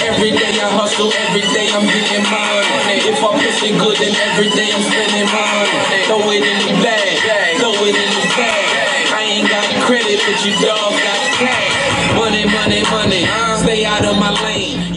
Every day I hustle, every day I'm getting money. If I'm pushing good, then every day I'm spending money. Throw it in the bag, throw it in the bag. I ain't got credit, but you dog got cash. Money, money, money. Stay out of my lane.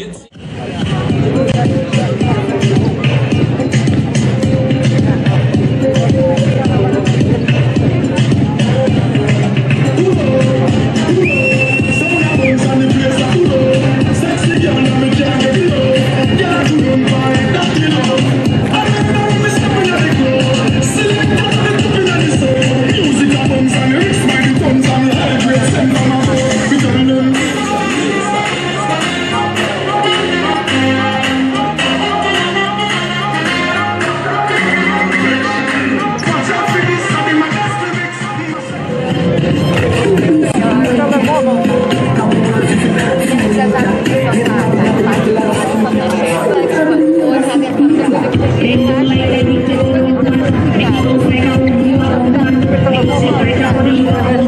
Thank you.